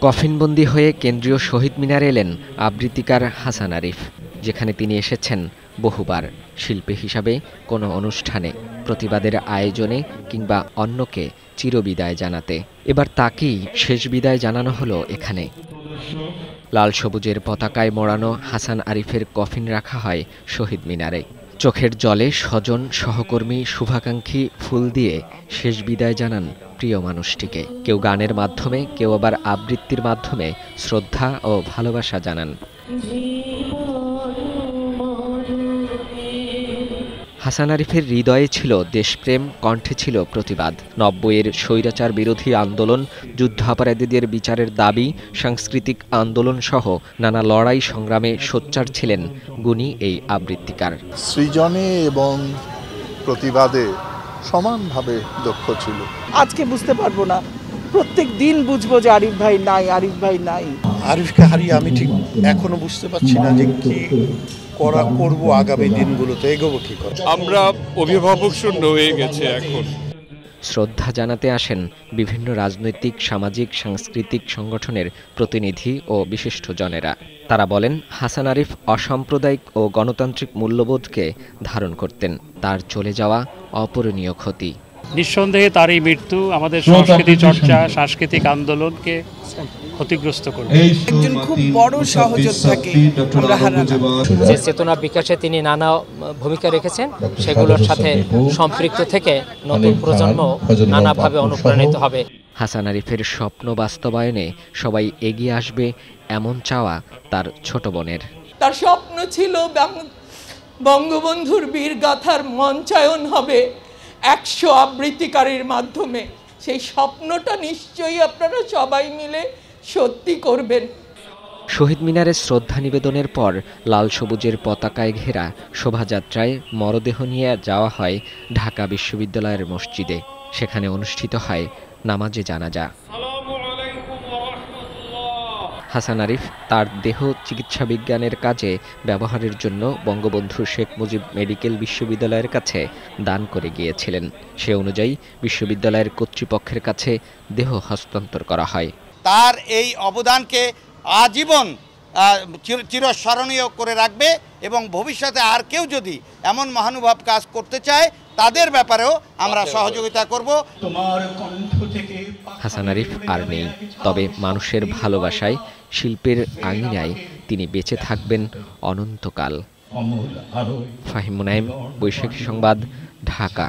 কফিনবন্দি হয়ে কেন্দ্রীয় শহীদ মিনারে এলেন আবৃত্তিকার হাসান আরিফ, যেখানে তিনি এসেছেন বহুবার শিল্পী হিসাবে কোনো অনুষ্ঠানে, প্রতিবাদের আয়োজনে কিংবা অন্যকে চিরবিদায় জানাতে। এবার তাকেই শেষ বিদায় জানানো হলো এখানে। লাল সবুজের পতাকায় মোড়ানো হাসান আরিফের কফিন রাখা হয় শহীদ মিনারে। চোখের জলে স্বজন সহকর্মী শুভাকাঙ্ক্ষী ফুল দিয়ে শেষ বিদায় জানান প্রিয় মানুষটিকে। কেউ গানের মাধ্যমে, কেউ আবার আবৃত্তির মাধ্যমে শ্রদ্ধা ও ভালোবাসা জানান। হাসান আরিফের হৃদয়ে ছিল দেশপ্রেম কণ্ঠে ছিল প্রতিবাদ। নব্বইয়ের স্বৈরাচার বিরোধী আন্দোলন যুদ্ধাপরাধীদের বিচারের দাবি সাংস্কৃতিক আন্দোলন সহ নানা লড়াই সংগ্রামে সোচ্চার ছিলেন গুণী এই আবৃত্তিকার। সৃজনে এবং প্রতিবাদে সমানভাবে দক্ষ ছিল। আজকে বুঝতে পারব না প্রত্যেক দিন বুঝব যে আরিফ ভাই নাই আরিফ ভাই নাই। আরিফকে হারিয়ে আমি ঠিক এখনও বুঝতে পারছি না যে কি করা করব আগামী দিনগুলোতে এগোবো কি করে? আমরা অভিভাবক শূন্য হয়ে গেছে এখন। শ্রদ্ধা জানাতে আসেন বিভিন্ন রাজনৈতিক সামাজিক সাংস্কৃতিক সংগঠনের প্রতিনিধি ও বিশিষ্টজনেরা। তারা বলেন হাসান আরিফ অসাম্প্রদায়িক ও গণতান্ত্রিক মূল্যবোধকে ধারণ করতেন। তার চলে যাওয়া অপূরণীয় ক্ষতি। নিঃসন্দেহে তার এই মৃত্যু আমাদের সংস্কৃতি চর্চা সাংস্কৃতিক আন্দোলনকে ক্ষতিগ্রস্ত করবে। একজন খুব বড় সহযোদ্ধাকে যে চেতনা বিকাশে তিনি নানা ভূমিকা রেখেছেন সেগুলোর সাথে সম্পৃক্ত থেকে নতুন প্রজন্ম নানাভাবে অনুপ্রাণিত হবে। হাসান আরিফের স্বপ্ন বাস্তবায়নে সবাই এগিয়ে আসবে এমন চাওয়া তার ছোট বোনের। তার স্বপ্ন ছিল বঙ্গবন্ধুর বীর গাথার মঞ্চায়ন হবে। একশো আবৃত্তিকারীর মাধ্যমে। সেই স্বপ্নটা নিশ্চয়ই আপনারা সবাই মিলে সত্যি করবেন। শহীদ মিনারে শ্রদ্ধা নিবেদনের পর লাল সবুজের পতাকায় ঘেরা শোভাযাত্রায় মরদেহ নিয়ে যাওয়া হয় ঢাকা বিশ্ববিদ্যালয়ের মসজিদে। সেখানে অনুষ্ঠিত হয় নামাজে জানাজা। হাসান আরিফ তার দেহ চিকিৎসা বিজ্ঞানের কাজে ব্যবহারের জন্য বঙ্গবন্ধু শেখ মুজিব মেডিকেল বিশ্ববিদ্যালয়ের কাছে দান করে গিয়েছিলেন। সে অনুযায়ী বিশ্ববিদ্যালয়ের কর্তৃপক্ষের কাছে দেহ হস্তান্তর করা হয়। তার এই অবদানকে আজীবন চিরস্মরণীয় করে রাখবে এবং ভবিষ্যতে আর কেউ যদি এমন মহানুভব কাজ করতে চায় তাদের ব্যাপারেও আমরা সহযোগিতা করব। হাসান আরিফ আর নেই। তবে মানুষের ভালোবাসায় শিল্পের আঙিনায় তিনি বেঁচে থাকবেন অনন্তকাল। ফাহিম মুনাইম বৈশাখী সংবাদ ঢাকা।